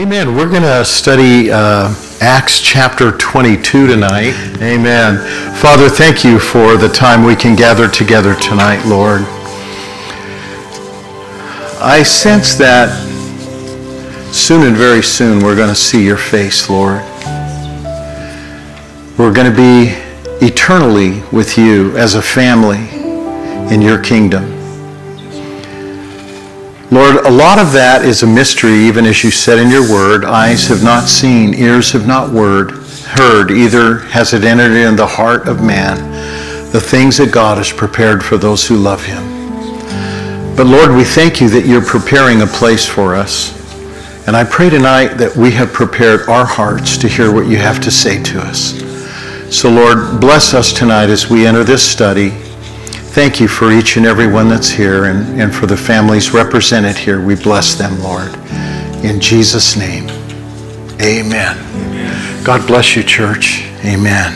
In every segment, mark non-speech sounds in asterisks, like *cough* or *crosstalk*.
Amen. We're going to study uh, Acts chapter 22 tonight. Amen. Father, thank you for the time we can gather together tonight, Lord. I sense that soon and very soon we're going to see your face, Lord. We're going to be eternally with you as a family in your kingdom. Lord, a lot of that is a mystery, even as you said in your word. Eyes have not seen, ears have not word, heard, either has it entered in the heart of man, the things that God has prepared for those who love him. But Lord, we thank you that you're preparing a place for us. And I pray tonight that we have prepared our hearts to hear what you have to say to us. So Lord, bless us tonight as we enter this study. Thank you for each and every one that's here and, and for the families represented here. We bless them, Lord. In Jesus' name, amen. amen. God bless you, church. Amen.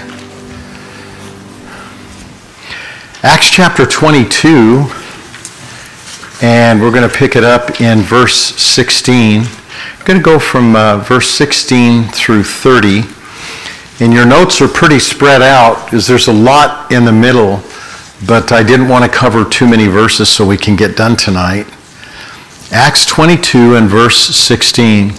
Acts chapter 22, and we're going to pick it up in verse 16. I'm going to go from uh, verse 16 through 30. And your notes are pretty spread out because there's a lot in the middle but I didn't want to cover too many verses so we can get done tonight. Acts 22 and verse 16.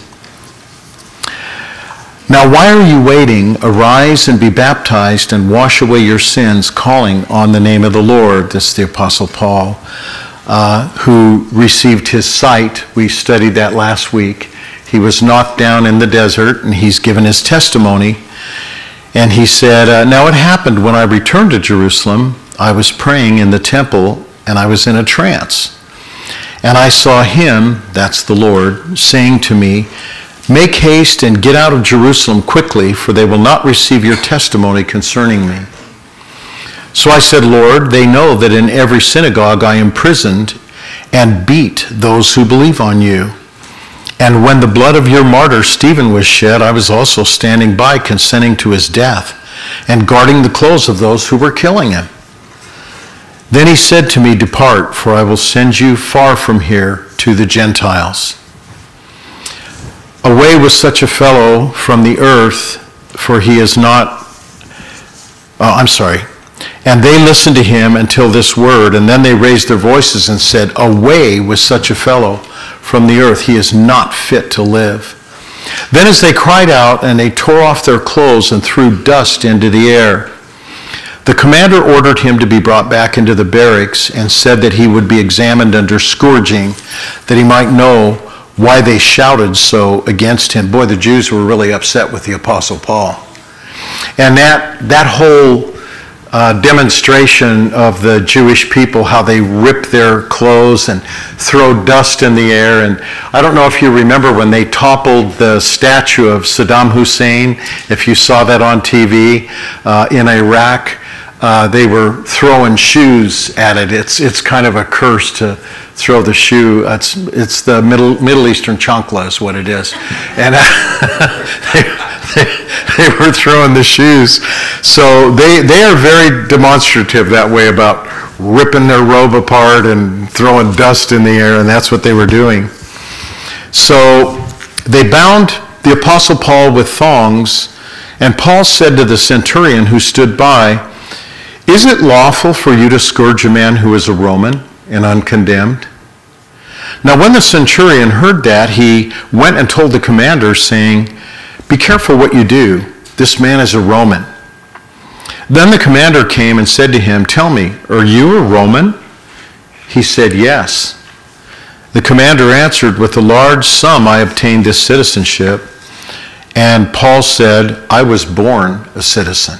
Now, why are you waiting? Arise and be baptized and wash away your sins, calling on the name of the Lord. This is the Apostle Paul, uh, who received his sight. We studied that last week. He was knocked down in the desert, and he's given his testimony. And he said, uh, Now it happened when I returned to Jerusalem I was praying in the temple and I was in a trance. And I saw him, that's the Lord, saying to me, Make haste and get out of Jerusalem quickly, for they will not receive your testimony concerning me. So I said, Lord, they know that in every synagogue I imprisoned and beat those who believe on you. And when the blood of your martyr Stephen was shed, I was also standing by, consenting to his death, and guarding the clothes of those who were killing him. Then he said to me, Depart, for I will send you far from here to the Gentiles. Away with such a fellow from the earth, for he is not. Oh, I'm sorry. And they listened to him until this word, and then they raised their voices and said, Away with such a fellow from the earth, he is not fit to live. Then as they cried out, and they tore off their clothes and threw dust into the air. The commander ordered him to be brought back into the barracks and said that he would be examined under scourging, that he might know why they shouted so against him. Boy, the Jews were really upset with the Apostle Paul. And that, that whole uh, demonstration of the Jewish people, how they rip their clothes and throw dust in the air. And I don't know if you remember when they toppled the statue of Saddam Hussein, if you saw that on TV uh, in Iraq uh, they were throwing shoes at it. It's, it's kind of a curse to throw the shoe. It's, it's the Middle, Middle Eastern chancla is what it is. And uh, *laughs* they, they, they, were throwing the shoes. So they, they are very demonstrative that way about ripping their robe apart and throwing dust in the air, and that's what they were doing. So they bound the Apostle Paul with thongs, and Paul said to the centurion who stood by, is it lawful for you to scourge a man who is a Roman and uncondemned? Now, when the centurion heard that, he went and told the commander, saying, Be careful what you do. This man is a Roman. Then the commander came and said to him, Tell me, are you a Roman? He said, Yes. The commander answered, With a large sum I obtained this citizenship. And Paul said, I was born a citizen.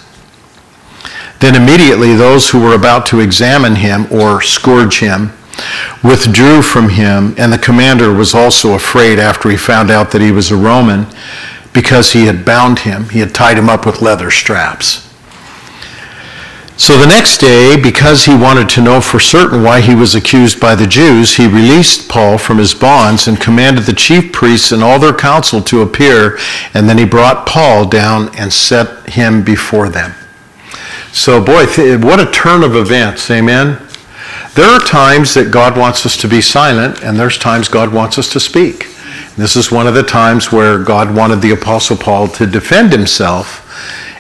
Then immediately those who were about to examine him or scourge him withdrew from him, and the commander was also afraid after he found out that he was a Roman because he had bound him. He had tied him up with leather straps. So the next day, because he wanted to know for certain why he was accused by the Jews, he released Paul from his bonds and commanded the chief priests and all their council to appear, and then he brought Paul down and set him before them. So, boy, th- what a turn of events. Amen. There are times that God wants us to be silent, and there's times God wants us to speak. This is one of the times where God wanted the Apostle Paul to defend himself,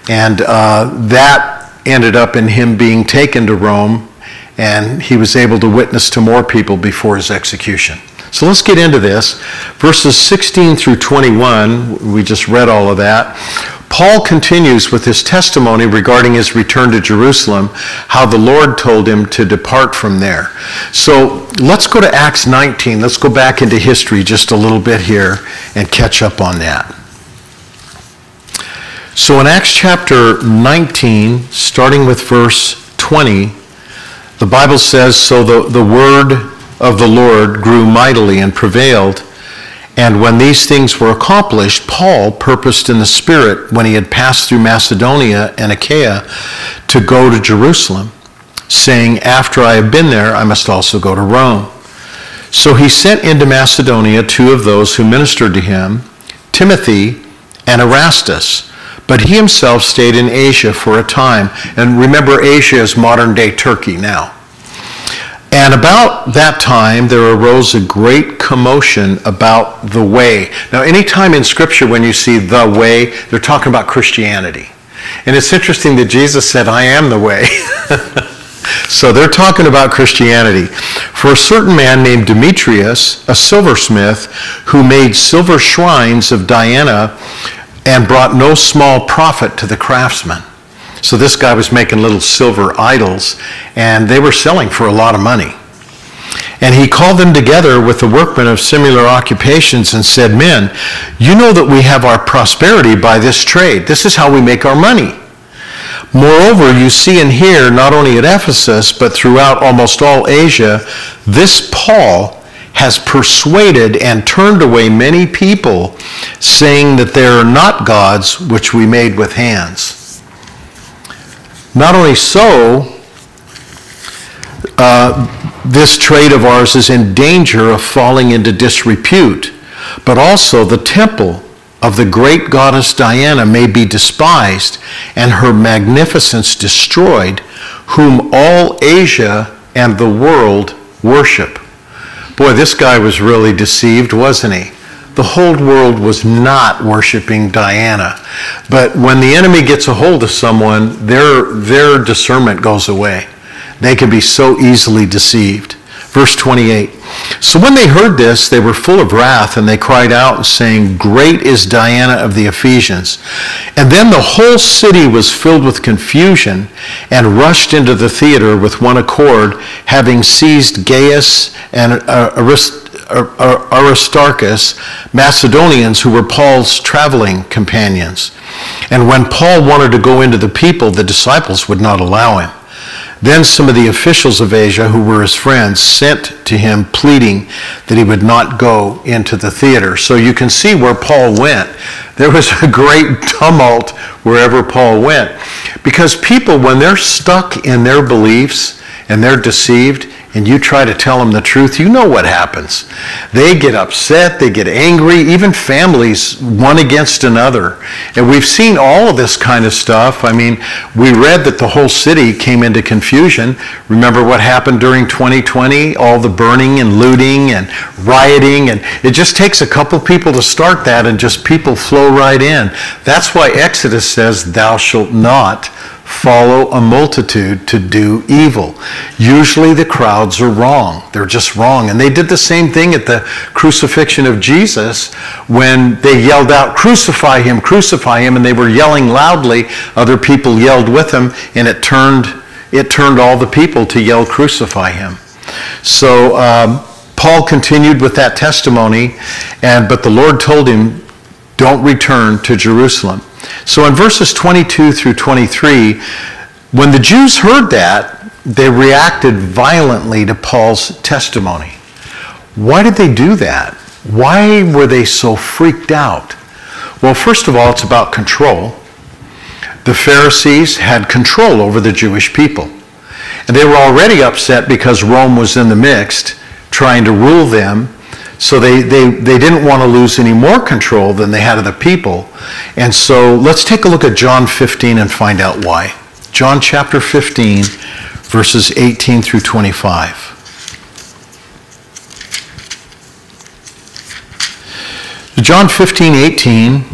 and uh, that ended up in him being taken to Rome, and he was able to witness to more people before his execution. So let's get into this. Verses 16 through 21, we just read all of that. Paul continues with his testimony regarding his return to Jerusalem, how the Lord told him to depart from there. So let's go to Acts 19. Let's go back into history just a little bit here and catch up on that. So in Acts chapter 19, starting with verse 20, the Bible says, So the, the word of the Lord grew mightily and prevailed and when these things were accomplished, Paul purposed in the Spirit, when he had passed through Macedonia and Achaia, to go to Jerusalem, saying, After I have been there, I must also go to Rome. So he sent into Macedonia two of those who ministered to him, Timothy and Erastus. But he himself stayed in Asia for a time. And remember, Asia is modern day Turkey now. And about that time, there arose a great commotion about the way. Now, anytime in Scripture when you see the way, they're talking about Christianity. And it's interesting that Jesus said, I am the way. *laughs* so they're talking about Christianity. For a certain man named Demetrius, a silversmith, who made silver shrines of Diana and brought no small profit to the craftsmen. So this guy was making little silver idols, and they were selling for a lot of money. And he called them together with the workmen of similar occupations and said, Men, you know that we have our prosperity by this trade. This is how we make our money. Moreover, you see and hear, not only at Ephesus, but throughout almost all Asia, this Paul has persuaded and turned away many people, saying that there are not gods which we made with hands. Not only so, uh, this trade of ours is in danger of falling into disrepute, but also the temple of the great goddess Diana may be despised and her magnificence destroyed, whom all Asia and the world worship. Boy, this guy was really deceived, wasn't he? The whole world was not worshiping Diana. But when the enemy gets a hold of someone, their, their discernment goes away. They can be so easily deceived. Verse 28. So when they heard this, they were full of wrath, and they cried out, saying, Great is Diana of the Ephesians. And then the whole city was filled with confusion, and rushed into the theater with one accord, having seized Gaius and uh, Arist- Aristarchus, Macedonians who were Paul's traveling companions. And when Paul wanted to go into the people, the disciples would not allow him. Then some of the officials of Asia, who were his friends, sent to him pleading that he would not go into the theater. So you can see where Paul went. There was a great tumult wherever Paul went. Because people, when they're stuck in their beliefs and they're deceived, and you try to tell them the truth, you know what happens. They get upset, they get angry, even families one against another. And we've seen all of this kind of stuff. I mean, we read that the whole city came into confusion. Remember what happened during 2020? All the burning and looting and rioting. And it just takes a couple people to start that and just people flow right in. That's why Exodus says, Thou shalt not follow a multitude to do evil. Usually the crowds are wrong. They're just wrong. And they did the same thing at the crucifixion of Jesus when they yelled out, Crucify him, crucify him, and they were yelling loudly. Other people yelled with them, and it turned, it turned all the people to yell, Crucify him. So um, Paul continued with that testimony, and but the Lord told him, Don't return to Jerusalem. So in verses 22 through 23, when the Jews heard that, they reacted violently to Paul's testimony. Why did they do that? Why were they so freaked out? Well, first of all, it's about control. The Pharisees had control over the Jewish people. And they were already upset because Rome was in the mix, trying to rule them so they, they, they didn't want to lose any more control than they had of the people. And so let's take a look at John 15 and find out why. John chapter 15, verses 18 through 25. John 15, 18,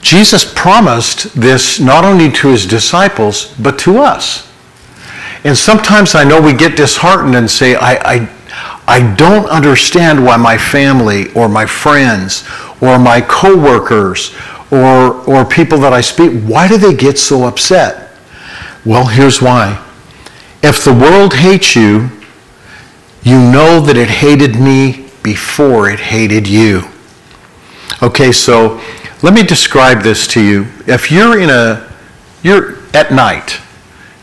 Jesus promised this not only to his disciples, but to us. And sometimes I know we get disheartened and say, I, I, I don't understand why my family or my friends or my coworkers or, or people that I speak, why do they get so upset? Well, here's why. If the world hates you, you know that it hated me before it hated you. Okay, so let me describe this to you. If you're in a, you're at night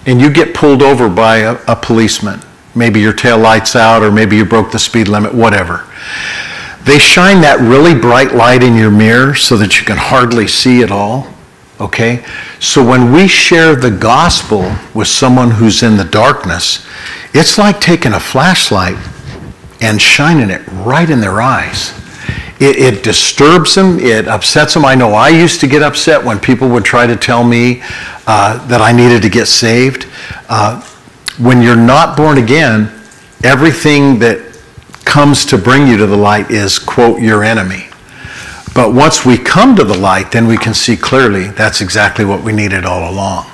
and you get pulled over by a, a policeman, maybe your tail lights out or maybe you broke the speed limit, whatever. They shine that really bright light in your mirror so that you can hardly see at all. Okay? So when we share the gospel with someone who's in the darkness, it's like taking a flashlight and shining it right in their eyes. It, it, disturbs them, it upsets them. I know I used to get upset when people would try to tell me uh, that I needed to get saved. Uh, when you're not born again, everything that comes to bring you to the light is, quote, your enemy. But once we come to the light, then we can see clearly that's exactly what we needed all along.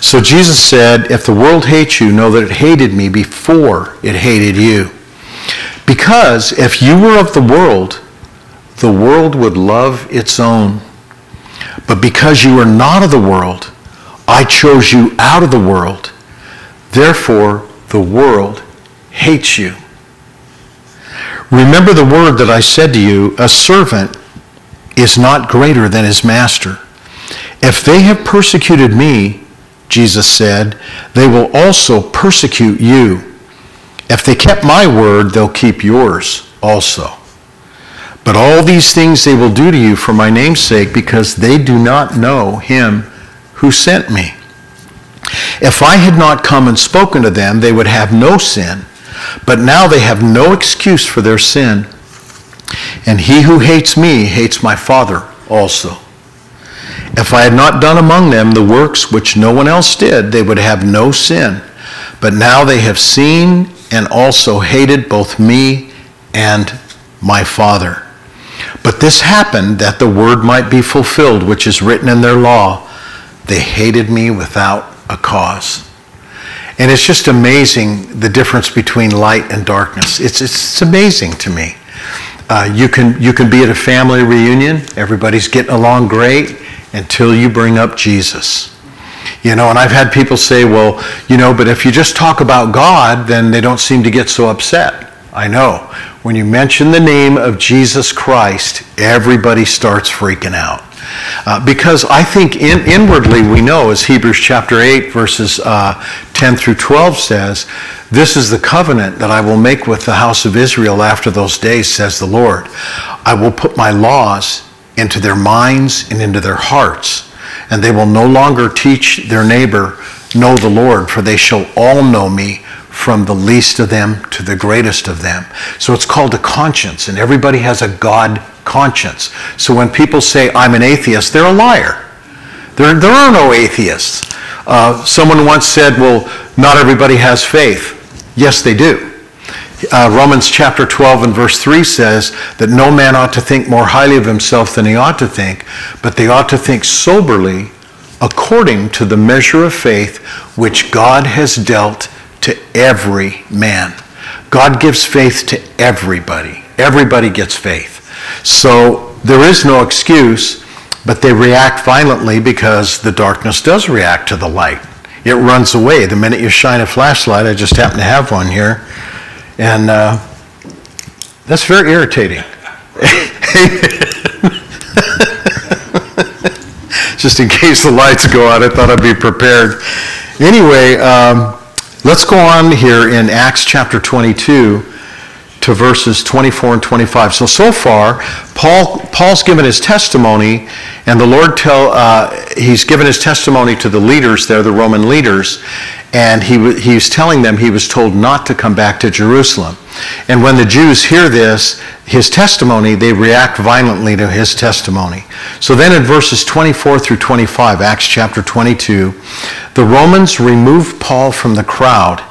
So Jesus said, If the world hates you, know that it hated me before it hated you. Because if you were of the world, the world would love its own. But because you are not of the world, I chose you out of the world. Therefore, the world hates you. Remember the word that I said to you a servant is not greater than his master. If they have persecuted me, Jesus said, they will also persecute you. If they kept my word, they'll keep yours also. But all these things they will do to you for my name's sake, because they do not know him who sent me. If I had not come and spoken to them, they would have no sin. But now they have no excuse for their sin. And he who hates me hates my Father also. If I had not done among them the works which no one else did, they would have no sin. But now they have seen and also hated both me and my Father. But this happened that the word might be fulfilled, which is written in their law. They hated me without a cause. And it's just amazing the difference between light and darkness. It's, it's amazing to me. Uh, you, can, you can be at a family reunion, everybody's getting along great until you bring up Jesus. You know, and I've had people say, well, you know, but if you just talk about God, then they don't seem to get so upset. I know. When you mention the name of Jesus Christ, everybody starts freaking out. Uh, because I think in, inwardly we know, as Hebrews chapter 8, verses uh, 10 through 12 says, This is the covenant that I will make with the house of Israel after those days, says the Lord. I will put my laws into their minds and into their hearts, and they will no longer teach their neighbor, Know the Lord, for they shall all know me from the least of them to the greatest of them. So it's called a conscience, and everybody has a God conscience. So when people say, I'm an atheist, they're a liar. There, there are no atheists. Uh, someone once said, Well, not everybody has faith. Yes, they do. Uh, Romans chapter 12 and verse 3 says that no man ought to think more highly of himself than he ought to think, but they ought to think soberly according to the measure of faith which God has dealt to every man. God gives faith to everybody. Everybody gets faith. So there is no excuse, but they react violently because the darkness does react to the light. It runs away the minute you shine a flashlight. I just happen to have one here. And uh, that's very irritating. *laughs* just in case the lights go out, I thought I'd be prepared. Anyway, um, let's go on here in Acts chapter 22 to verses 24 and 25. So, so far, Paul, Paul's given his testimony, and the Lord tell, uh, he's given his testimony to the leaders there, the Roman leaders, and he, he's telling them he was told not to come back to Jerusalem. And when the Jews hear this, his testimony, they react violently to his testimony. So then in verses 24 through 25, Acts chapter 22, the Romans remove Paul from the crowd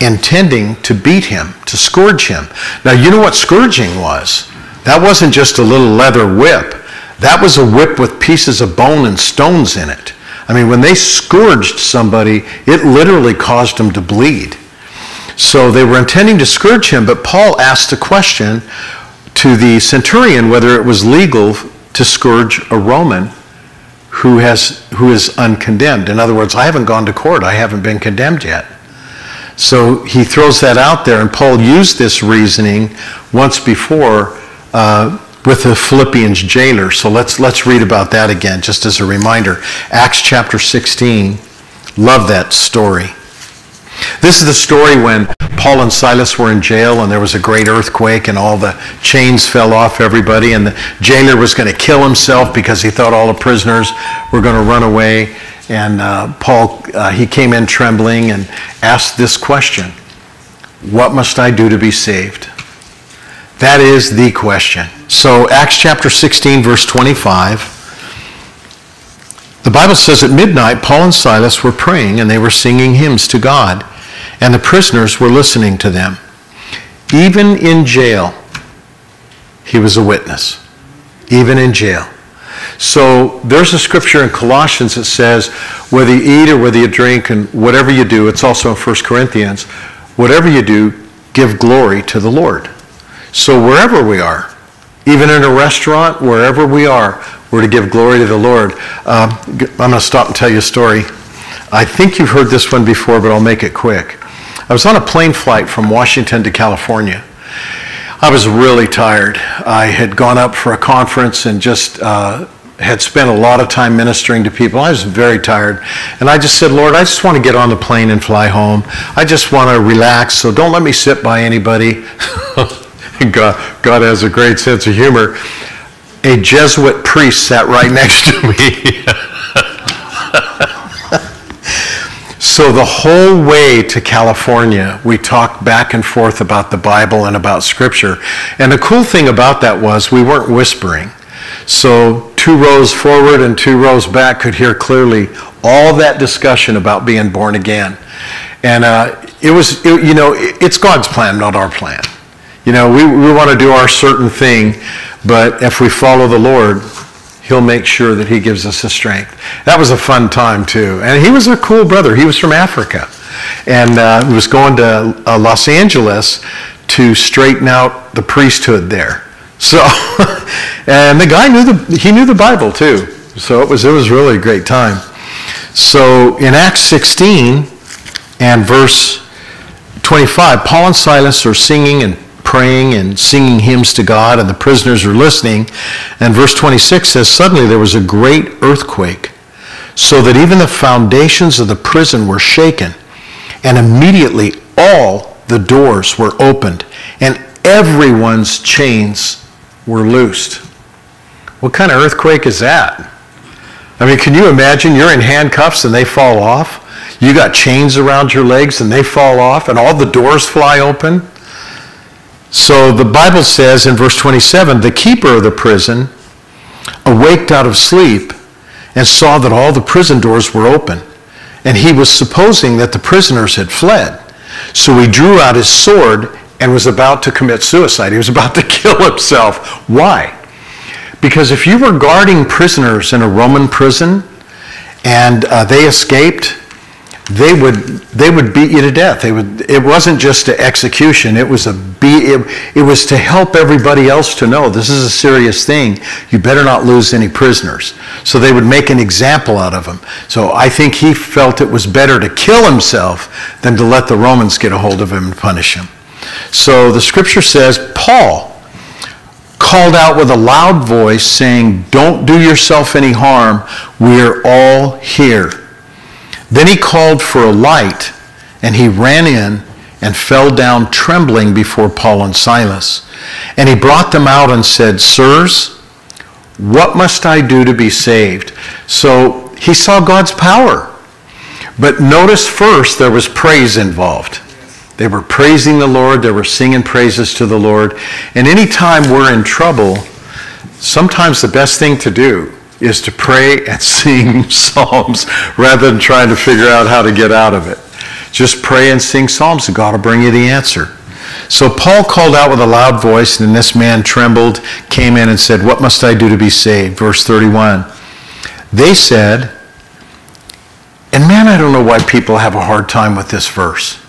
intending to beat him, to scourge him. Now, you know what scourging was? That wasn't just a little leather whip. That was a whip with pieces of bone and stones in it. I mean, when they scourged somebody, it literally caused them to bleed. So they were intending to scourge him, but Paul asked a question to the centurion whether it was legal to scourge a Roman who, has, who is uncondemned. In other words, I haven't gone to court, I haven't been condemned yet. So he throws that out there, and Paul used this reasoning once before uh, with the Philippians jailer. So let's, let's read about that again, just as a reminder. Acts chapter 16. Love that story. This is the story when Paul and Silas were in jail and there was a great earthquake and all the chains fell off everybody and the jailer was going to kill himself because he thought all the prisoners were going to run away. And uh, Paul, uh, he came in trembling and asked this question What must I do to be saved? That is the question. So, Acts chapter 16, verse 25. The Bible says at midnight, Paul and Silas were praying and they were singing hymns to God, and the prisoners were listening to them. Even in jail, he was a witness. Even in jail. So there's a scripture in Colossians that says, whether you eat or whether you drink and whatever you do, it's also in 1 Corinthians, whatever you do, give glory to the Lord. So wherever we are, even in a restaurant, wherever we are, we're to give glory to the Lord. Um, I'm going to stop and tell you a story. I think you've heard this one before, but I'll make it quick. I was on a plane flight from Washington to California. I was really tired. I had gone up for a conference and just uh, had spent a lot of time ministering to people. I was very tired. And I just said, Lord, I just want to get on the plane and fly home. I just want to relax, so don't let me sit by anybody. *laughs* God, God has a great sense of humor a Jesuit priest sat right *laughs* next to me. *laughs* so the whole way to California, we talked back and forth about the Bible and about Scripture. And the cool thing about that was we weren't whispering. So two rows forward and two rows back could hear clearly all that discussion about being born again. And uh, it was, it, you know, it's God's plan, not our plan. You know, we, we want to do our certain thing, but if we follow the Lord, He'll make sure that He gives us the strength. That was a fun time, too. And he was a cool brother. He was from Africa. And uh, was going to uh, Los Angeles to straighten out the priesthood there. So, *laughs* and the guy knew the, he knew the Bible, too. So it was, it was really a great time. So in Acts 16 and verse 25, Paul and Silas are singing and praying and singing hymns to God, and the prisoners are listening. And verse 26 says, Suddenly there was a great earthquake, so that even the foundations of the prison were shaken. And immediately all the doors were opened, and everyone's chains were loosed. What kind of earthquake is that? I mean, can you imagine you're in handcuffs and they fall off? You got chains around your legs and they fall off, and all the doors fly open? So the Bible says in verse 27 the keeper of the prison awaked out of sleep and saw that all the prison doors were open. And he was supposing that the prisoners had fled. So he drew out his sword and was about to commit suicide. He was about to *laughs* kill himself. Why? Because if you were guarding prisoners in a Roman prison and uh, they escaped, they would they would beat you to death. They would. It wasn't just an execution. It was a be. It, it was to help everybody else to know this is a serious thing. You better not lose any prisoners. So they would make an example out of him. So I think he felt it was better to kill himself than to let the Romans get a hold of him and punish him. So the scripture says Paul called out with a loud voice, saying, "Don't do yourself any harm. We're all here." Then he called for a light, and he ran in and fell down trembling before Paul and Silas. And he brought them out and said, Sirs, what must I do to be saved? So he saw God's power. But notice first there was praise involved. They were praising the Lord, they were singing praises to the Lord. And anytime we're in trouble, sometimes the best thing to do is to pray and *laughs* sing psalms rather than trying to figure out how to get out of it. Just pray and sing psalms and God will bring you the answer. So Paul called out with a loud voice, and this man trembled, came in and said, What must I do to be saved? Verse 31. They said, and man, I don't know why people have a hard time with this verse.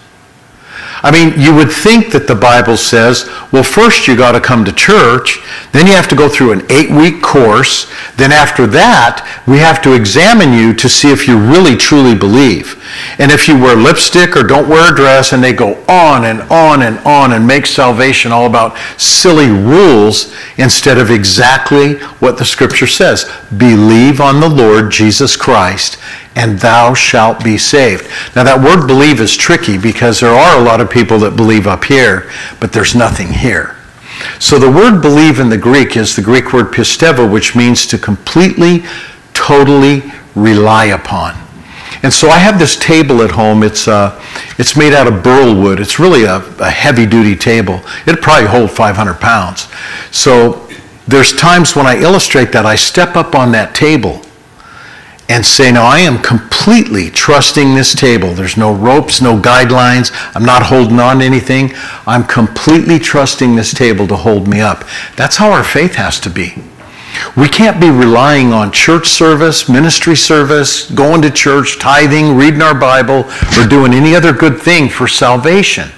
I mean, you would think that the Bible says, well, first you got to come to church, then you have to go through an eight week course, then after that, we have to examine you to see if you really truly believe. And if you wear lipstick or don't wear a dress, and they go on and on and on and make salvation all about silly rules instead of exactly what the scripture says believe on the Lord Jesus Christ and thou shalt be saved. Now, that word believe is tricky because there are a lot of people that believe up here, but there's nothing here. So, the word believe in the Greek is the Greek word pistevo, which means to completely, totally rely upon. And so I have this table at home. It's, uh, it's made out of burl wood. It's really a, a heavy duty table. It'd probably hold 500 pounds. So there's times when I illustrate that, I step up on that table and say, Now I am completely trusting this table. There's no ropes, no guidelines. I'm not holding on to anything. I'm completely trusting this table to hold me up. That's how our faith has to be. We can't be relying on church service, ministry service, going to church, tithing, reading our Bible, or doing any other good thing for salvation.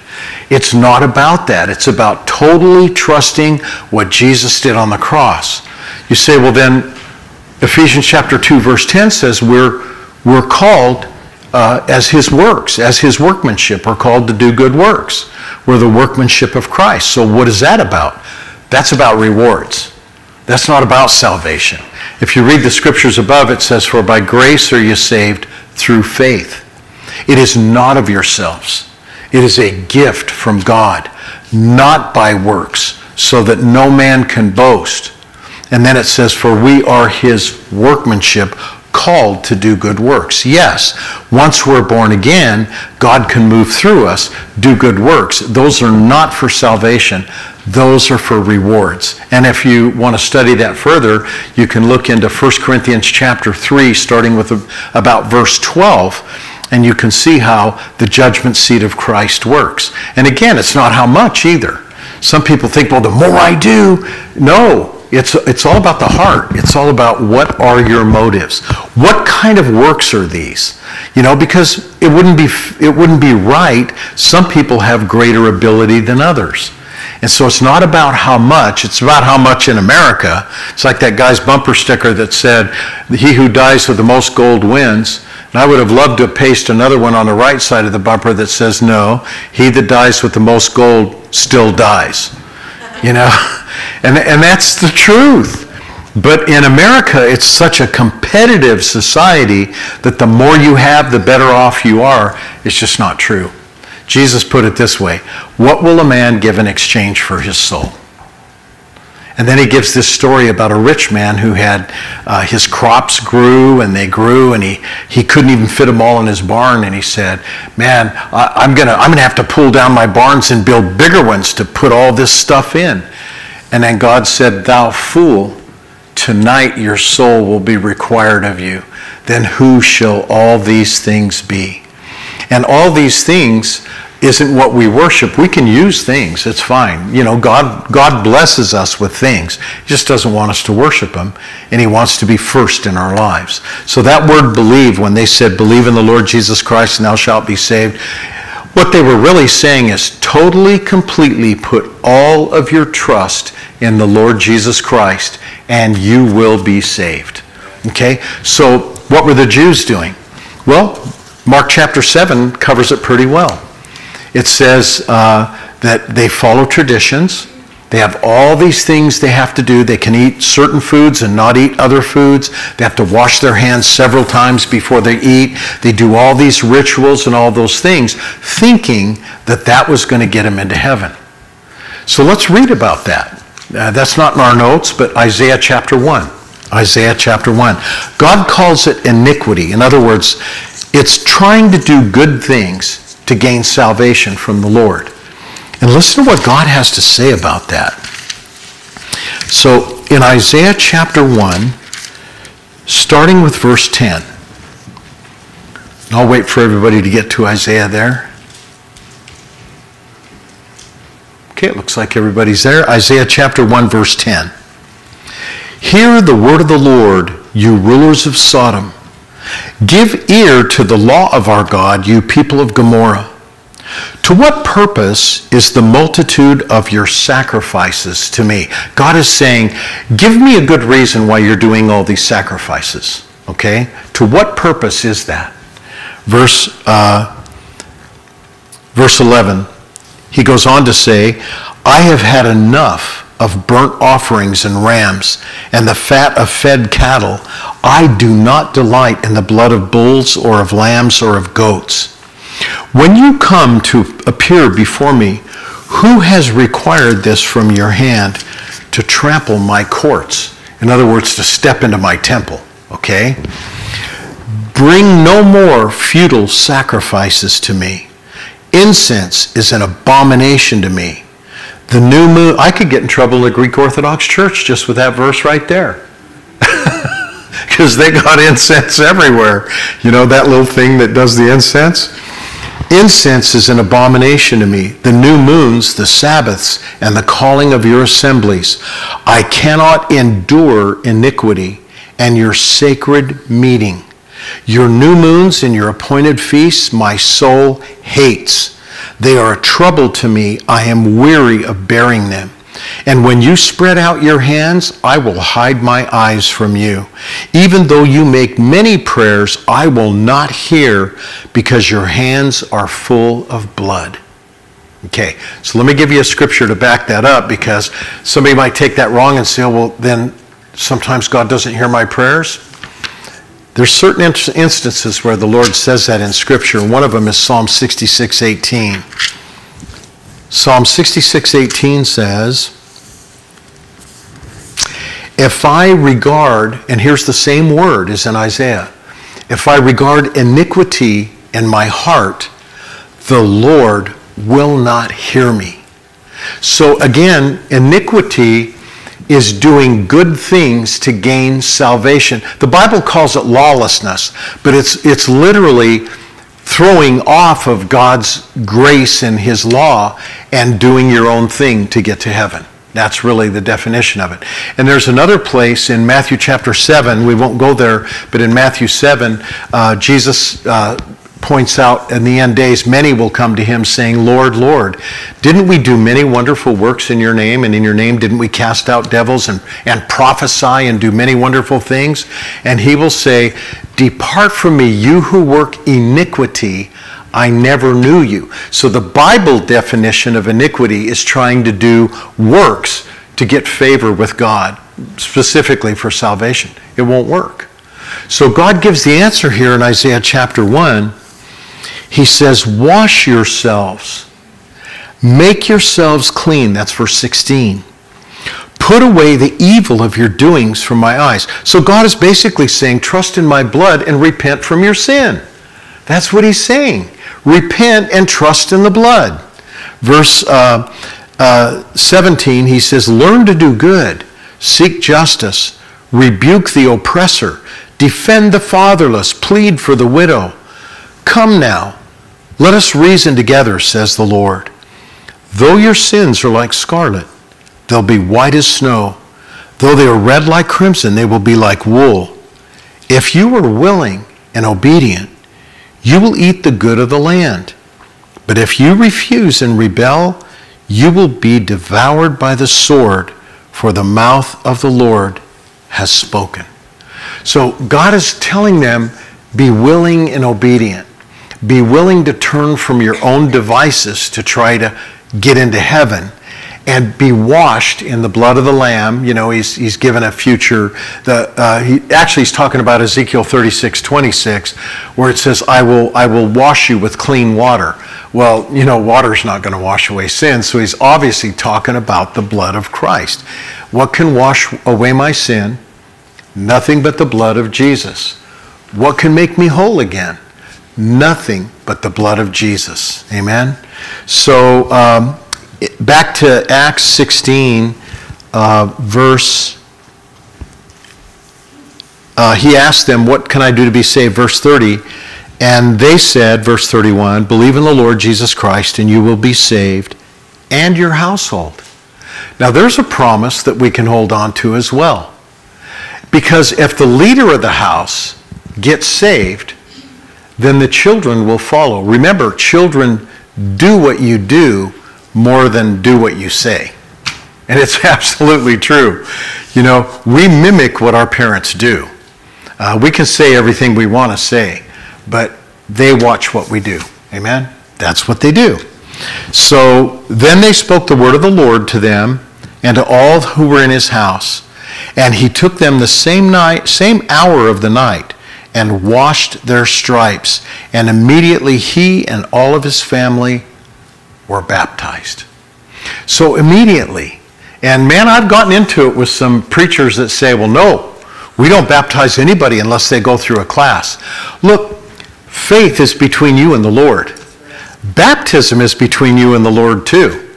It's not about that. It's about totally trusting what Jesus did on the cross. You say, well, then Ephesians chapter 2, verse 10 says we're, we're called uh, as his works, as his workmanship. We're called to do good works. We're the workmanship of Christ. So, what is that about? That's about rewards. That's not about salvation. If you read the scriptures above, it says, For by grace are you saved through faith. It is not of yourselves, it is a gift from God, not by works, so that no man can boast. And then it says, For we are his workmanship, called to do good works. Yes, once we're born again, God can move through us, do good works. Those are not for salvation, those are for rewards. And if you want to study that further, you can look into 1 Corinthians chapter 3, starting with about verse 12, and you can see how the judgment seat of Christ works. And again, it's not how much either. Some people think, well, the more I do, no, it's, it's all about the heart. It's all about what are your motives. What kind of works are these? You know, because it wouldn't be, it wouldn't be right. Some people have greater ability than others. And so it's not about how much, it's about how much in America. It's like that guy's bumper sticker that said, He who dies with the most gold wins. And I would have loved to paste another one on the right side of the bumper that says, No, he that dies with the most gold still dies. You know? And, and that's the truth. But in America, it's such a competitive society that the more you have, the better off you are. It's just not true. Jesus put it this way What will a man give in exchange for his soul? And then he gives this story about a rich man who had uh, his crops grew and they grew and he, he couldn't even fit them all in his barn. And he said, Man, I, I'm going to I'm going to have to pull down my barns and build bigger ones to put all this stuff in. And then God said, Thou fool, tonight your soul will be required of you. Then who shall all these things be? And all these things isn't what we worship. We can use things. It's fine. You know, God, God blesses us with things. He just doesn't want us to worship Him, and He wants to be first in our lives. So that word believe, when they said, believe in the Lord Jesus Christ and thou shalt be saved, what they were really saying is totally, completely put all of your trust in the Lord Jesus Christ and you will be saved. Okay? So, what were the Jews doing? Well, Mark chapter 7 covers it pretty well. It says uh, that they follow traditions. They have all these things they have to do. They can eat certain foods and not eat other foods. They have to wash their hands several times before they eat. They do all these rituals and all those things, thinking that that was going to get them into heaven. So let's read about that. Uh, that's not in our notes, but Isaiah chapter 1. Isaiah chapter 1. God calls it iniquity. In other words, it's trying to do good things to gain salvation from the Lord. And listen to what God has to say about that. So in Isaiah chapter 1, starting with verse 10, and I'll wait for everybody to get to Isaiah there. Okay, it looks like everybody's there. Isaiah chapter 1, verse 10. Hear the word of the Lord, you rulers of Sodom. Give ear to the law of our God, you people of Gomorrah. To what purpose is the multitude of your sacrifices to me? God is saying, give me a good reason why you're doing all these sacrifices. Okay? To what purpose is that? Verse, uh, verse 11, he goes on to say, I have had enough of burnt offerings and rams and the fat of fed cattle. I do not delight in the blood of bulls or of lambs or of goats. When you come to appear before me, who has required this from your hand to trample my courts? In other words, to step into my temple, okay? Bring no more futile sacrifices to me. Incense is an abomination to me. The new moon, I could get in trouble in the Greek Orthodox Church just with that verse right there. *laughs* Because they got incense everywhere. You know that little thing that does the incense? Incense is an abomination to me. The new moons, the Sabbaths, and the calling of your assemblies. I cannot endure iniquity and your sacred meeting. Your new moons and your appointed feasts, my soul hates. They are a trouble to me. I am weary of bearing them. And when you spread out your hands, I will hide my eyes from you. Even though you make many prayers, I will not hear because your hands are full of blood. Okay, so let me give you a scripture to back that up because somebody might take that wrong and say, oh, well, then sometimes God doesn't hear my prayers. There's certain instances where the Lord says that in Scripture. One of them is Psalm 66:18. Psalm 66:18 says, "If I regard, and here's the same word as in Isaiah, if I regard iniquity in my heart, the Lord will not hear me." So again, iniquity is doing good things to gain salvation. The Bible calls it lawlessness, but it's, it's literally throwing off of God's grace and His law and doing your own thing to get to heaven. That's really the definition of it. And there's another place in Matthew chapter 7, we won't go there, but in Matthew 7, uh, Jesus uh, points out in the end days, many will come to him saying, Lord, Lord, didn't we do many wonderful works in your name? And in your name, didn't we cast out devils and, and prophesy and do many wonderful things? And he will say, Depart from me, you who work iniquity. I never knew you. So the Bible definition of iniquity is trying to do works to get favor with God, specifically for salvation. It won't work. So God gives the answer here in Isaiah chapter 1 he says, Wash yourselves, make yourselves clean. That's verse 16. Put away the evil of your doings from my eyes. So God is basically saying, Trust in my blood and repent from your sin. That's what he's saying. Repent and trust in the blood. Verse uh, uh, 17, he says, Learn to do good, seek justice, rebuke the oppressor, defend the fatherless, plead for the widow. Come now, let us reason together, says the Lord. Though your sins are like scarlet, they'll be white as snow. Though they are red like crimson, they will be like wool. If you are willing and obedient, you will eat the good of the land. But if you refuse and rebel, you will be devoured by the sword, for the mouth of the Lord has spoken. So God is telling them, be willing and obedient be willing to turn from your own devices to try to get into heaven and be washed in the blood of the lamb. You know he's, he's given a future the, uh, he, actually he's talking about ezekiel 36 26 where it says i will i will wash you with clean water. Well you know water's not going to wash away sin so he's obviously talking about the blood of christ. What can wash away my sin? Nothing but the blood of jesus. What can make me whole again nothing but the blood of Jesus. Amen? So, um, back to Acts 16, uh, verse. Uh, he asked them, What can I do to be saved? Verse 30. And they said, verse 31, Believe in the Lord Jesus Christ, and you will be saved, and your household. Now, there's a promise that we can hold on to as well. Because if the leader of the house gets saved, then the children will follow. Remember, children do what you do more than do what you say. And it's *laughs* absolutely true. You know, we mimic what our parents do. Uh, we can say everything we want to say, but they watch what we do. Amen? That's what they do. So then they spoke the word of the Lord to them and to all who were in his house. And he took them the same night, same hour of the night, and washed their stripes. And immediately he and all of his family were baptized. So immediately, and man, I've gotten into it with some preachers that say, well, no, we don't baptize anybody unless they go through a class. Look, faith is between you and the Lord. Baptism is between you and the Lord too.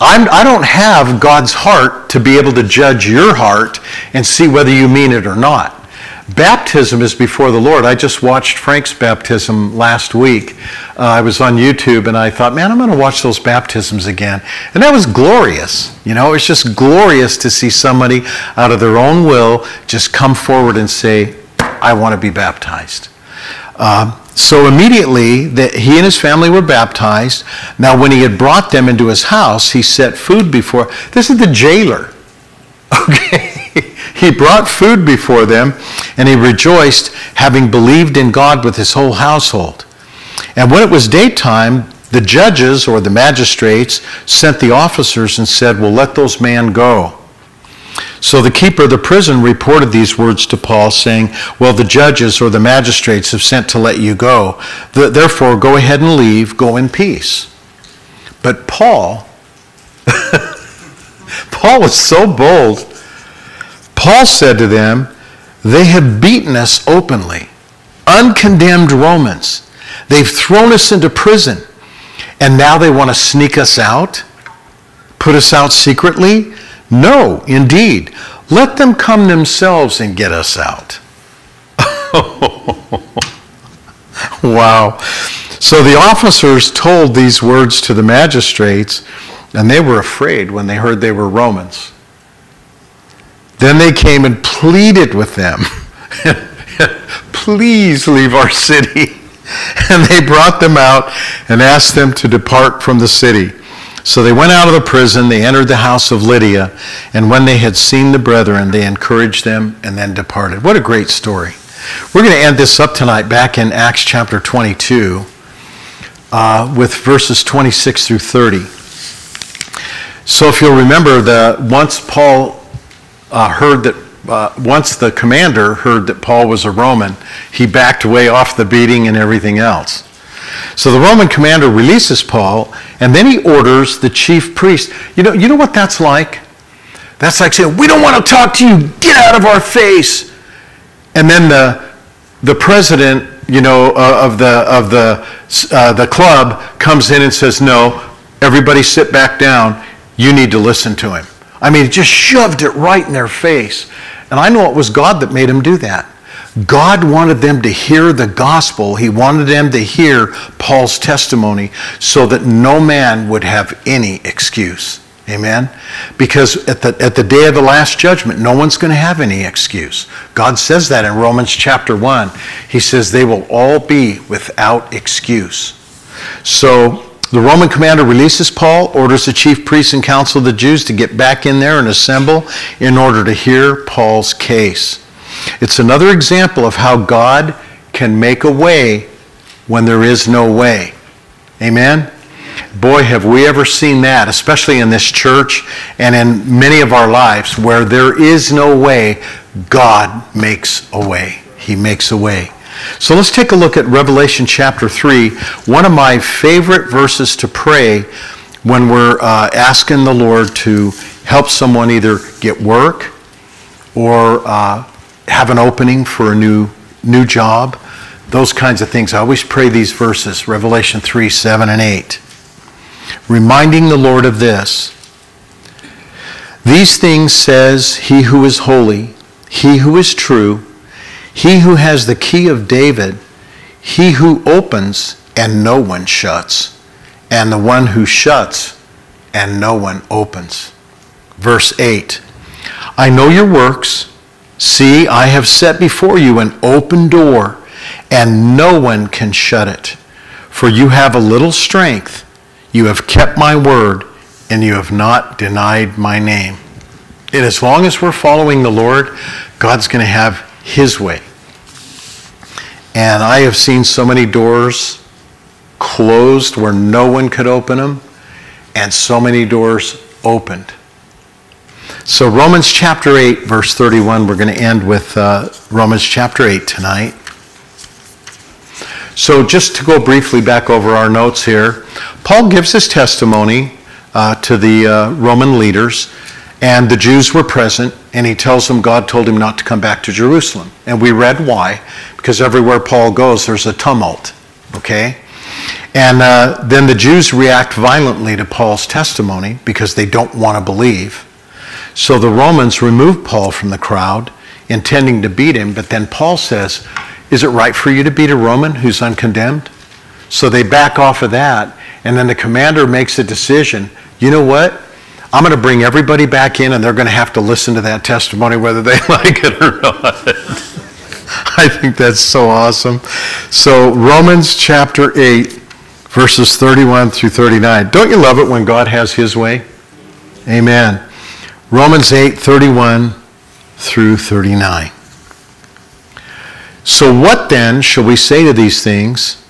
I'm, I do not have God's heart to be able to judge your heart and see whether you mean it or not. Baptism is before the Lord. I just watched Frank's baptism last week. Uh, I was on YouTube and I thought, man, I'm going to watch those baptisms again. And that was glorious. You know, it's just glorious to see somebody out of their own will just come forward and say, I want to be baptized. Uh, so immediately, the, he and his family were baptized. Now, when he had brought them into his house, he set food before. This is the jailer. *laughs* Okay? He brought food before them, and he rejoiced, having believed in God with his whole household. And when it was daytime, the judges or the magistrates sent the officers and said, Well, let those men go. So the keeper of the prison reported these words to Paul, saying, Well, the judges or the magistrates have sent to let you go. Therefore, go ahead and leave, go in peace. But Paul, *laughs* Paul was so bold. Paul said to them, They have beaten us openly, uncondemned Romans. They've thrown us into prison, and now they want to sneak us out, put us out secretly. No, indeed. Let them come themselves and get us out. *laughs* wow. So the officers told these words to the magistrates, and they were afraid when they heard they were Romans. Then they came and pleaded with them, *laughs* please leave our city. *laughs* And they brought them out and asked them to depart from the city. So they went out of the prison, they entered the house of Lydia, and when they had seen the brethren, they encouraged them and then departed. What a great story. We're going to end this up tonight back in Acts chapter 22 uh, with verses 26 through 30. So if you'll remember, the, once Paul uh, heard that, uh, once the commander heard that Paul was a Roman, he backed away off the beating and everything else. So the Roman commander releases Paul, and then he orders the chief priest. You know, you know what that's like? That's like saying, We don't want to talk to you, get out of our face. And then the, the president, you know, uh, of the, of the, uh, the club comes in and says, No, everybody sit back down. You need to listen to him. I mean, it just shoved it right in their face. And I know it was God that made him do that. God wanted them to hear the gospel. He wanted them to hear Paul's testimony so that no man would have any excuse. Amen? Because at the, at the day of the last judgment, no one's going to have any excuse. God says that in Romans chapter 1. He says they will all be without excuse. So the Roman commander releases Paul, orders the chief priests and council of the Jews to get back in there and assemble in order to hear Paul's case. It's another example of how God can make a way when there is no way. Amen? Boy, have we ever seen that, especially in this church and in many of our lives, where there is no way, God makes a way. He makes a way. So let's take a look at Revelation chapter 3, one of my favorite verses to pray when we're uh, asking the Lord to help someone either get work or uh, have an opening for a new, new job, those kinds of things. I always pray these verses, Revelation 3, 7, and 8. Reminding the Lord of this. These things says he who is holy, he who is true, he who has the key of David, he who opens and no one shuts, and the one who shuts and no one opens. Verse 8 I know your works. See, I have set before you an open door, and no one can shut it. For you have a little strength. You have kept my word, and you have not denied my name. And as long as we're following the Lord, God's going to have his way. And I have seen so many doors closed where no one could open them, and so many doors opened. So, Romans chapter 8, verse 31, we're going to end with uh, Romans chapter 8 tonight. So, just to go briefly back over our notes here, Paul gives his testimony uh, to the uh, Roman leaders, and the Jews were present, and he tells them God told him not to come back to Jerusalem. And we read why, because everywhere Paul goes, there's a tumult, okay? And uh, then the Jews react violently to Paul's testimony because they don't want to believe. So the Romans remove Paul from the crowd, intending to beat him, but then Paul says, Is it right for you to beat a Roman who's uncondemned? So they back off of that, and then the commander makes a decision. You know what? I'm going to bring everybody back in, and they're going to have to listen to that testimony whether they *laughs* like it or not. *laughs* I think that's so awesome. So, Romans chapter 8, verses 31 through 39. Don't you love it when God has his way? Amen. Romans 8, 31 through 39. So, what then shall we say to these things?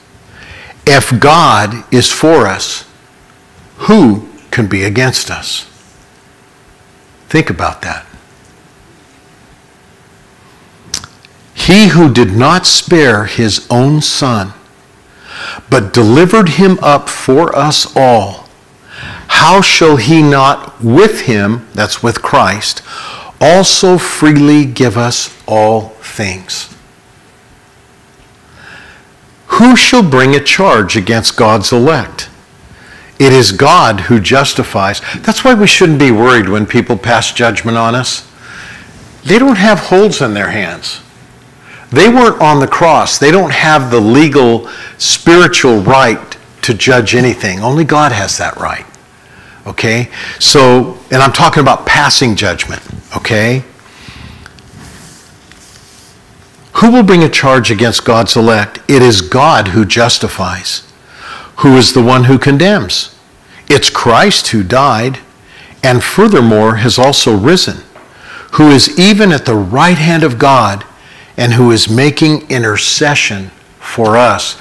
If God is for us, who can be against us? Think about that. He who did not spare his own son, but delivered him up for us all, how shall he not with him, that's with Christ, also freely give us all things? Who shall bring a charge against God's elect? It is God who justifies. That's why we shouldn't be worried when people pass judgment on us. They don't have holds in their hands. They weren't on the cross. They don't have the legal, spiritual right to judge anything. Only God has that right. Okay? So, and I'm talking about passing judgment. Okay? Who will bring a charge against God's elect? It is God who justifies. Who is the one who condemns? It's Christ who died and furthermore has also risen, who is even at the right hand of God and who is making intercession for us.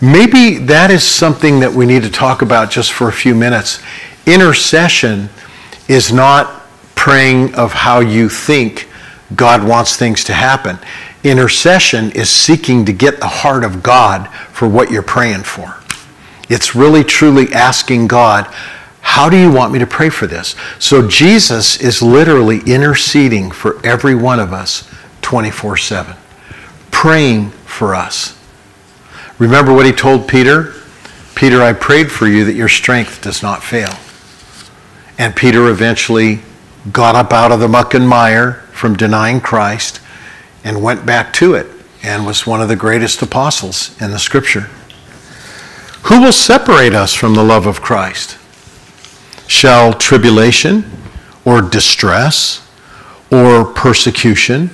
Maybe that is something that we need to talk about just for a few minutes. Intercession is not praying of how you think God wants things to happen. Intercession is seeking to get the heart of God for what you're praying for. It's really truly asking God, how do you want me to pray for this? So Jesus is literally interceding for every one of us 24 7, praying for us. Remember what he told Peter? Peter, I prayed for you that your strength does not fail. And Peter eventually got up out of the muck and mire from denying Christ and went back to it and was one of the greatest apostles in the scripture. Who will separate us from the love of Christ? Shall tribulation or distress or persecution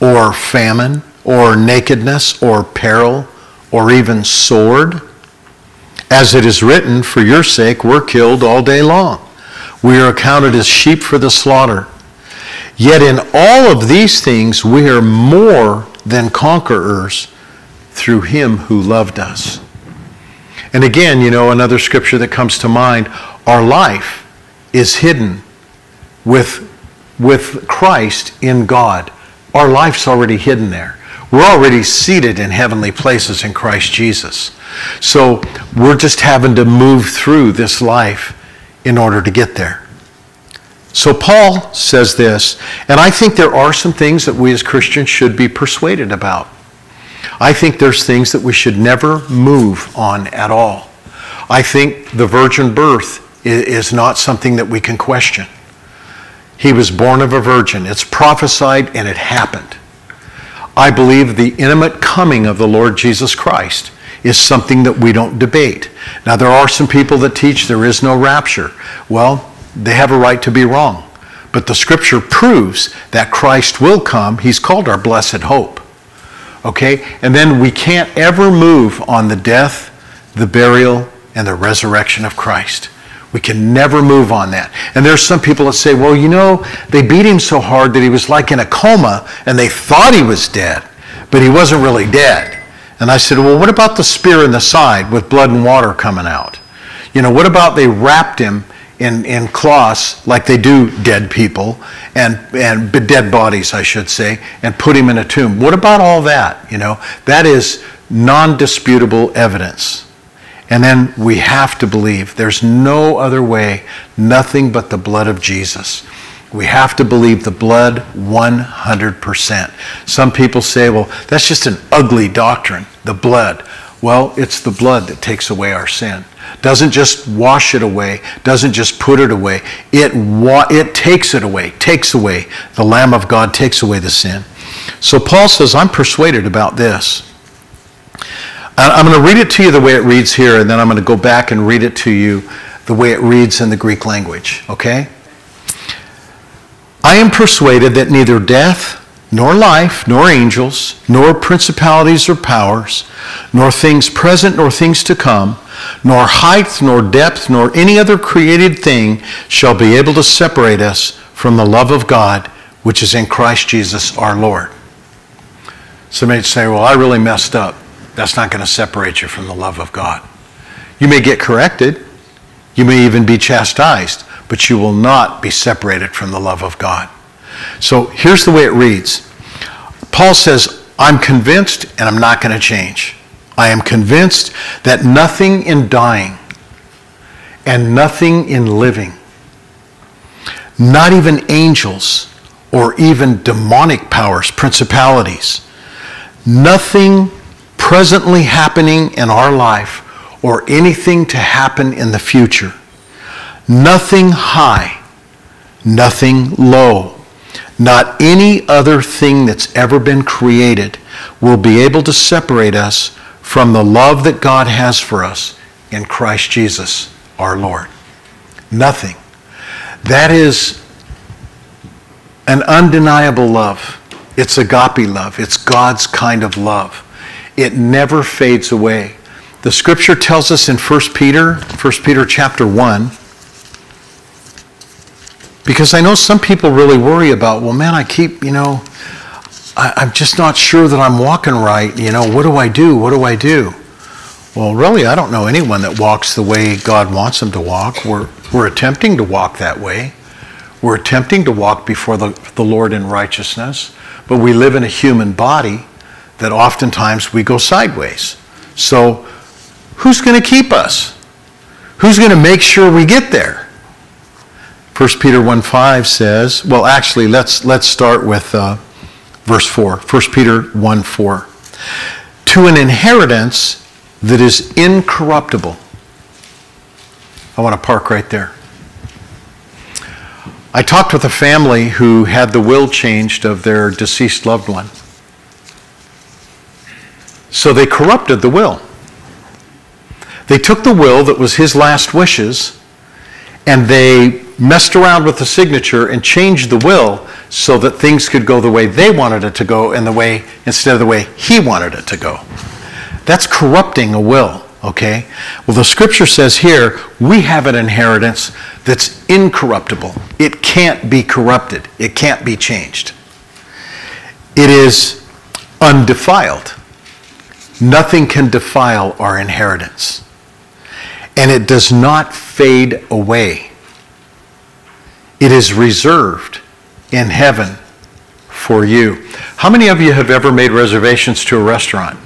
or famine, or nakedness, or peril, or even sword. As it is written, For your sake we're killed all day long. We are accounted as sheep for the slaughter. Yet in all of these things we are more than conquerors through him who loved us. And again, you know, another scripture that comes to mind our life is hidden with, with Christ in God. Our life's already hidden there. We're already seated in heavenly places in Christ Jesus. So we're just having to move through this life in order to get there. So Paul says this, and I think there are some things that we as Christians should be persuaded about. I think there's things that we should never move on at all. I think the virgin birth is not something that we can question. He was born of a virgin. It's prophesied and it happened. I believe the intimate coming of the Lord Jesus Christ is something that we don't debate. Now, there are some people that teach there is no rapture. Well, they have a right to be wrong. But the scripture proves that Christ will come. He's called our blessed hope. Okay? And then we can't ever move on the death, the burial, and the resurrection of Christ. We can never move on that. And there's some people that say, well, you know, they beat him so hard that he was like in a coma and they thought he was dead, but he wasn't really dead. And I said, well, what about the spear in the side with blood and water coming out? You know, what about they wrapped him in, in cloths like they do dead people and, and dead bodies, I should say, and put him in a tomb? What about all that? You know, that is non disputable evidence. And then we have to believe there's no other way, nothing but the blood of Jesus. We have to believe the blood 100%. Some people say, well, that's just an ugly doctrine, the blood. Well, it's the blood that takes away our sin. Doesn't just wash it away, doesn't just put it away. It, wa- it takes it away, takes away. The Lamb of God takes away the sin. So Paul says, I'm persuaded about this. I'm going to read it to you the way it reads here, and then I'm going to go back and read it to you the way it reads in the Greek language, okay? I am persuaded that neither death, nor life, nor angels, nor principalities or powers, nor things present, nor things to come, nor height, nor depth, nor any other created thing shall be able to separate us from the love of God which is in Christ Jesus our Lord. Somebody say, Well, I really messed up. That's not going to separate you from the love of God. You may get corrected, you may even be chastised, but you will not be separated from the love of God. So here's the way it reads Paul says, I'm convinced and I'm not going to change. I am convinced that nothing in dying and nothing in living, not even angels or even demonic powers, principalities, nothing presently happening in our life or anything to happen in the future. Nothing high, nothing low, not any other thing that's ever been created will be able to separate us from the love that God has for us in Christ Jesus our Lord. Nothing. That is an undeniable love. It's agape love. It's God's kind of love it never fades away. The scripture tells us in 1 Peter, 1 Peter chapter 1, because I know some people really worry about, well, man, I keep, you know, I, I'm just not sure that I'm walking right. You know, what do I do? What do I do? Well, really, I don't know anyone that walks the way God wants them to walk. We're, we're attempting to walk that way. We're attempting to walk before the, the Lord in righteousness, but we live in a human body that oftentimes we go sideways. So, who's going to keep us? Who's going to make sure we get there? 1 Peter 1 5 says, well, actually, let's, let's start with uh, verse 4. 1 Peter 1 4. To an inheritance that is incorruptible. I want to park right there. I talked with a family who had the will changed of their deceased loved one. So they corrupted the will. They took the will that was his last wishes and they messed around with the signature and changed the will so that things could go the way they wanted it to go and the way instead of the way he wanted it to go. That's corrupting a will, okay? Well, the scripture says here, we have an inheritance that's incorruptible. It can't be corrupted. It can't be changed. It is undefiled. Nothing can defile our inheritance. And it does not fade away. It is reserved in heaven for you. How many of you have ever made reservations to a restaurant?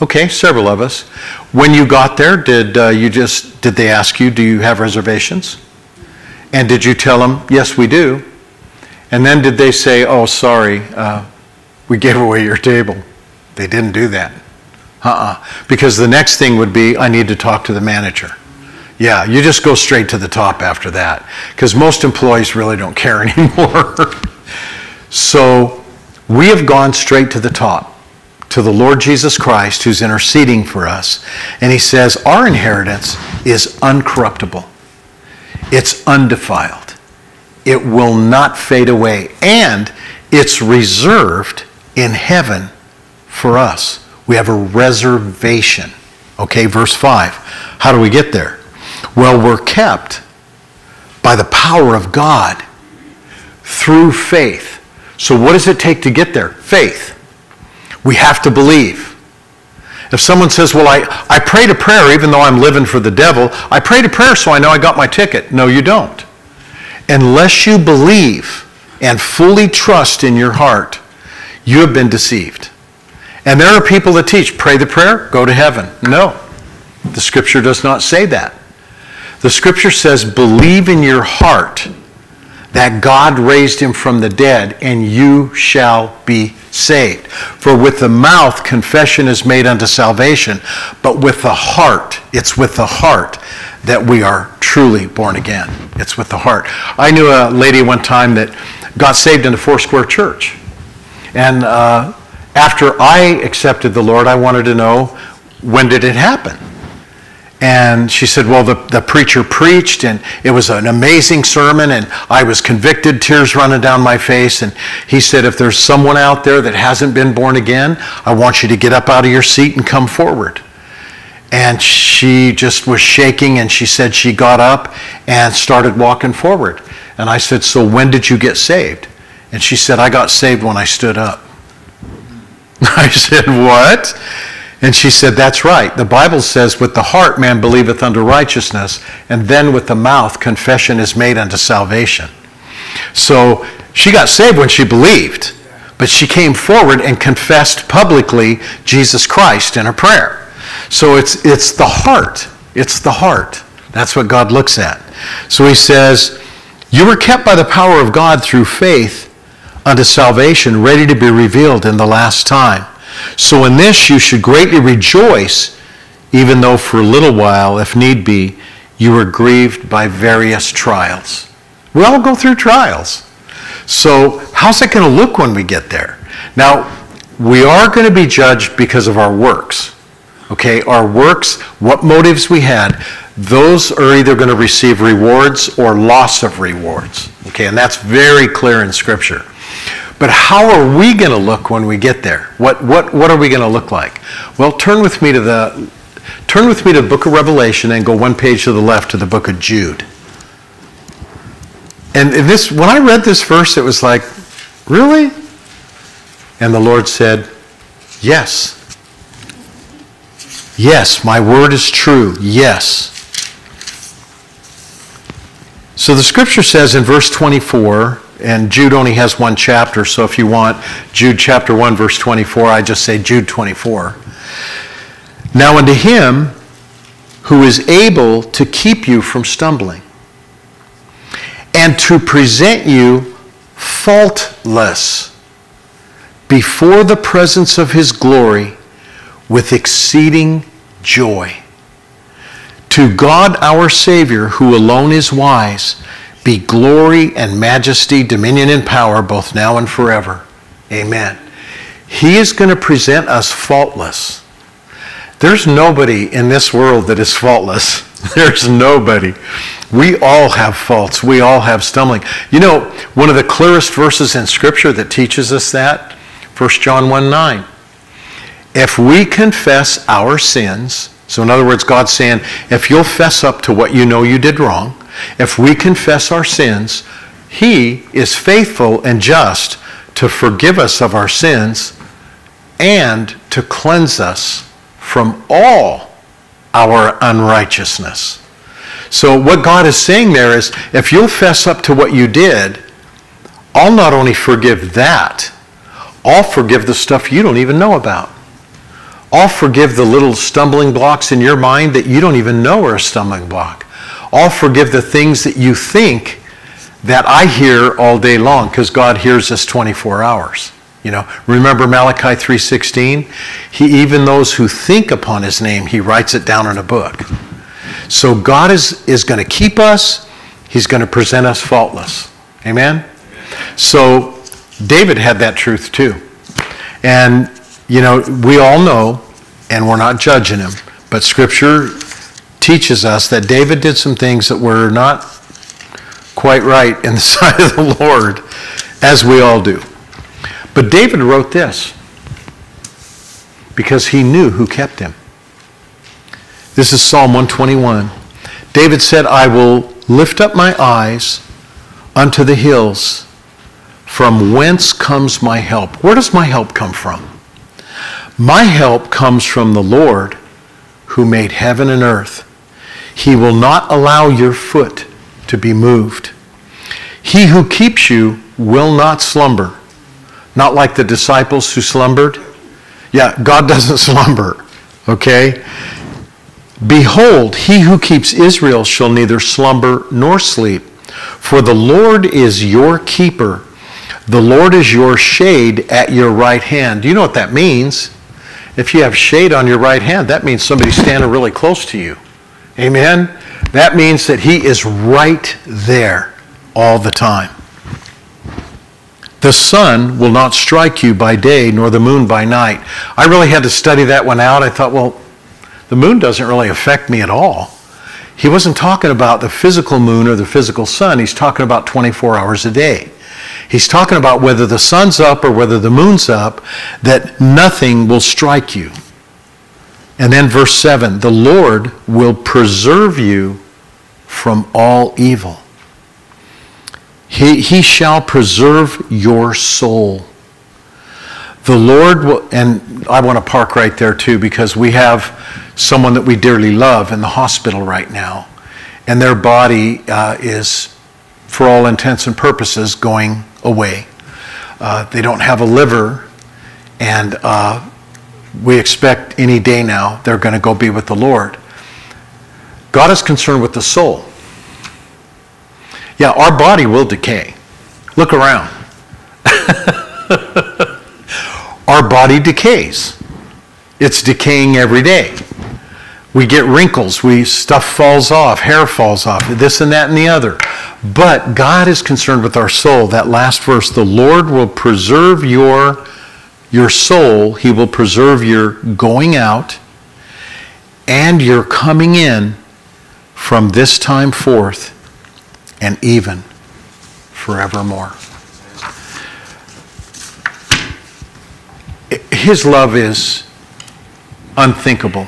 Okay, several of us. When you got there, did uh, you just did they ask you, "Do you have reservations?" And did you tell them, "Yes, we do"? And then did they say, "Oh, sorry, uh, we gave away your table"? They didn't do that. Uh-uh. Because the next thing would be, I need to talk to the manager. Yeah, you just go straight to the top after that. Because most employees really don't care *laughs* anymore. so we have gone straight to the top to the Lord Jesus Christ who's interceding for us. And he says, Our inheritance is uncorruptible, it's undefiled, it will not fade away, and it's reserved in heaven for us. We have a reservation. Okay, verse 5. How do we get there? Well, we're kept by the power of God through faith. So, what does it take to get there? Faith. We have to believe. If someone says, Well, I, I prayed a prayer even though I'm living for the devil, I prayed a prayer so I know I got my ticket. No, you don't. Unless you believe and fully trust in your heart, you have been deceived. And there are people that teach, pray the prayer, go to heaven. No, the scripture does not say that. The scripture says, believe in your heart that God raised him from the dead, and you shall be saved. For with the mouth confession is made unto salvation, but with the heart, it's with the heart that we are truly born again. It's with the heart. I knew a lady one time that got saved in the Foursquare Church. And uh, after I accepted the Lord, I wanted to know when did it happen? And she said, Well, the, the preacher preached, and it was an amazing sermon, and I was convicted, tears running down my face. And he said, If there's someone out there that hasn't been born again, I want you to get up out of your seat and come forward. And she just was shaking, and she said she got up and started walking forward. And I said, So when did you get saved? And she said, I got saved when I stood up. *laughs* I said, What? And she said, That's right. The Bible says, With the heart man believeth unto righteousness, and then with the mouth confession is made unto salvation. So she got saved when she believed, but she came forward and confessed publicly Jesus Christ in her prayer. So it's, it's the heart. It's the heart. That's what God looks at. So he says, You were kept by the power of God through faith unto salvation, ready to be revealed in the last time. So in this you should greatly rejoice, even though for a little while, if need be, you were grieved by various trials. We all go through trials. So how's it going to look when we get there? Now, we are going to be judged because of our works. Okay, our works, what motives we had, those are either going to receive rewards or loss of rewards. Okay, and that's very clear in Scripture. But how are we going to look when we get there? What, what, what are we going to look like? Well, turn with me to the turn with me to the book of Revelation and go one page to the left to the book of Jude. And this when I read this verse, it was like, really? And the Lord said, Yes. Yes, my word is true. Yes. So the scripture says in verse 24, and Jude only has one chapter, so if you want Jude chapter 1, verse 24, I just say Jude 24. Now unto him who is able to keep you from stumbling and to present you faultless before the presence of his glory with exceeding joy. To God our Savior, who alone is wise, be glory and majesty, dominion and power, both now and forever. Amen. He is going to present us faultless. There's nobody in this world that is faultless. *laughs* There's nobody. We all have faults. We all have stumbling. You know, one of the clearest verses in Scripture that teaches us that, 1 John 1 9. If we confess our sins, so in other words, God's saying, if you'll fess up to what you know you did wrong, if we confess our sins, He is faithful and just to forgive us of our sins and to cleanse us from all our unrighteousness. So, what God is saying there is if you'll fess up to what you did, I'll not only forgive that, I'll forgive the stuff you don't even know about. I'll forgive the little stumbling blocks in your mind that you don't even know are a stumbling block. I'll forgive the things that you think that I hear all day long because God hears us 24 hours. You know, remember Malachi 3:16? He even those who think upon his name, he writes it down in a book. So God is is going to keep us. He's going to present us faultless. Amen. So David had that truth too. And you know, we all know, and we're not judging him, but Scripture teaches us that David did some things that were not quite right in the *laughs* sight of the Lord, as we all do. But David wrote this because he knew who kept him. This is Psalm 121. David said, I will lift up my eyes unto the hills. From whence comes my help? Where does my help come from? My help comes from the Lord who made heaven and earth. He will not allow your foot to be moved. He who keeps you will not slumber. Not like the disciples who slumbered. Yeah, God *laughs* doesn't slumber, okay? Behold, he who keeps Israel shall neither slumber nor sleep. For the Lord is your keeper. The Lord is your shade at your right hand. Do you know what that means? If you have shade on your right hand, that means somebody's standing really close to you. Amen? That means that he is right there all the time. The sun will not strike you by day, nor the moon by night. I really had to study that one out. I thought, well, the moon doesn't really affect me at all. He wasn't talking about the physical moon or the physical sun. He's talking about 24 hours a day. He's talking about whether the sun's up or whether the moon's up, that nothing will strike you. And then verse 7 the Lord will preserve you from all evil. He, he shall preserve your soul. The Lord will, and I want to park right there too because we have someone that we dearly love in the hospital right now, and their body uh, is, for all intents and purposes, going away. Uh, they don't have a liver, and uh, we expect any day now they're going to go be with the Lord. God is concerned with the soul. Yeah, our body will decay. Look around. *laughs* our body decays. It's decaying every day. We get wrinkles, we stuff falls off, hair falls off, this and that and the other. But God is concerned with our soul. That last verse, the Lord will preserve your your soul, he will preserve your going out and your coming in from this time forth and even forevermore. His love is unthinkable.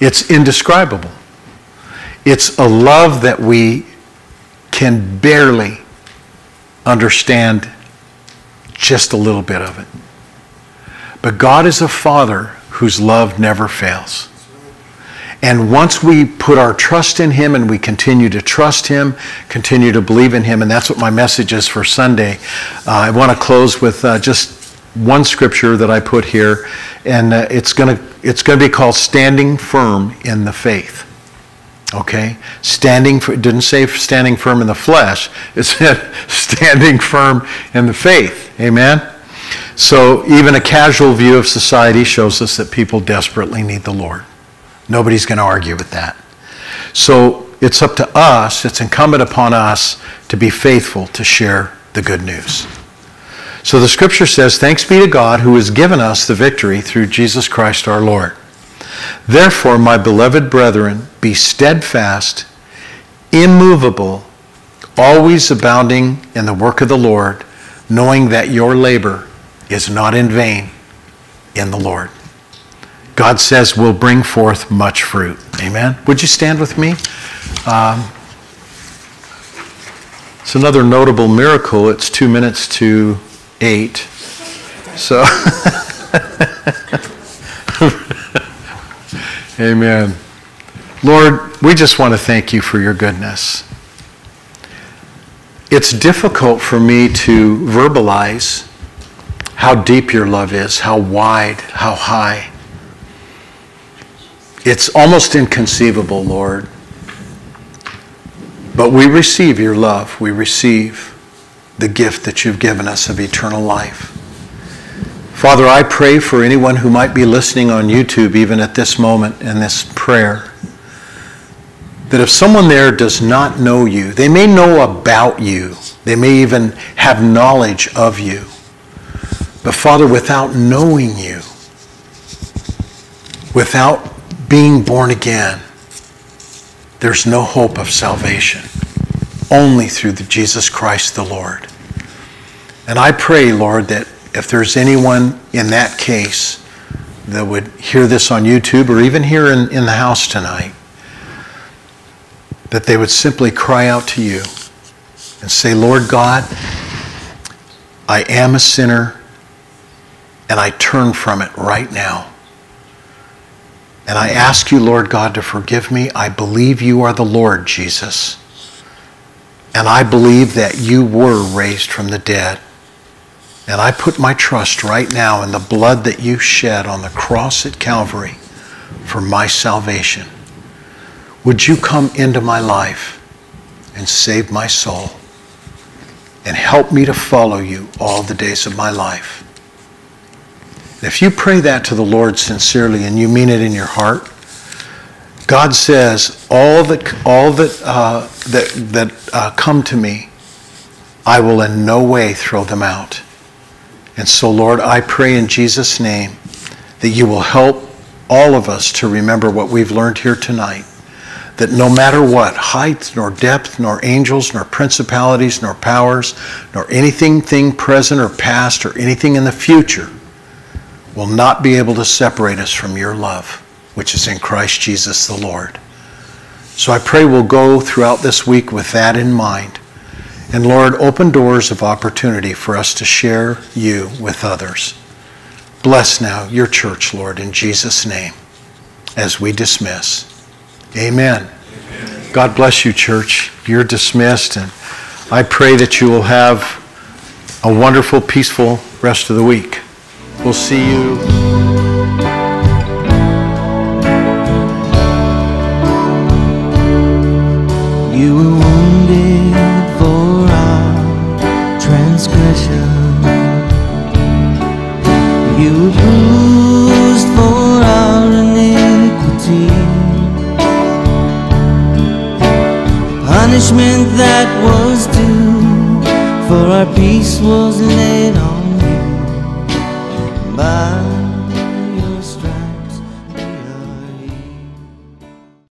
It's indescribable. It's a love that we can barely understand just a little bit of it. But God is a Father whose love never fails. And once we put our trust in Him and we continue to trust Him, continue to believe in Him, and that's what my message is for Sunday, uh, I want to close with uh, just one scripture that I put here, and uh, it's going to it's going to be called "Standing Firm in the Faith." Okay, standing for, it didn't say standing firm in the flesh; it *laughs* said standing firm in the faith. Amen. So even a casual view of society shows us that people desperately need the Lord. Nobody's going to argue with that. So it's up to us, it's incumbent upon us to be faithful to share the good news. So the scripture says, Thanks be to God who has given us the victory through Jesus Christ our Lord. Therefore, my beloved brethren, be steadfast, immovable, always abounding in the work of the Lord, knowing that your labor is not in vain in the Lord. God says will bring forth much fruit. Amen. Would you stand with me? Um, it's another notable miracle. It's two minutes to eight. So, *laughs* amen. Lord, we just want to thank you for your goodness. It's difficult for me to verbalize how deep your love is, how wide, how high. It's almost inconceivable, Lord. But we receive your love. We receive the gift that you've given us of eternal life. Father, I pray for anyone who might be listening on YouTube, even at this moment in this prayer, that if someone there does not know you, they may know about you, they may even have knowledge of you, But Father, without knowing you, without being born again, there's no hope of salvation. Only through the Jesus Christ the Lord. And I pray, Lord, that if there's anyone in that case that would hear this on YouTube or even here in, in the house tonight, that they would simply cry out to you and say, Lord God, I am a sinner and I turn from it right now. And I ask you, Lord God, to forgive me. I believe you are the Lord, Jesus. And I believe that you were raised from the dead. And I put my trust right now in the blood that you shed on the cross at Calvary for my salvation. Would you come into my life and save my soul and help me to follow you all the days of my life? If you pray that to the Lord sincerely and you mean it in your heart, God says, all that, all that, uh, that, that uh, come to me, I will in no way throw them out. And so, Lord, I pray in Jesus' name that you will help all of us to remember what we've learned here tonight. That no matter what, height, nor depth, nor angels, nor principalities, nor powers, nor anything thing present or past, or anything in the future, will not be able to separate us from your love, which is in Christ Jesus the Lord. So I pray we'll go throughout this week with that in mind. And Lord, open doors of opportunity for us to share you with others. Bless now your church, Lord, in Jesus' name, as we dismiss. Amen. Amen. God bless you, church. You're dismissed, and I pray that you will have a wonderful, peaceful rest of the week. We'll see you. You Punishment that was due. For our peace was laid on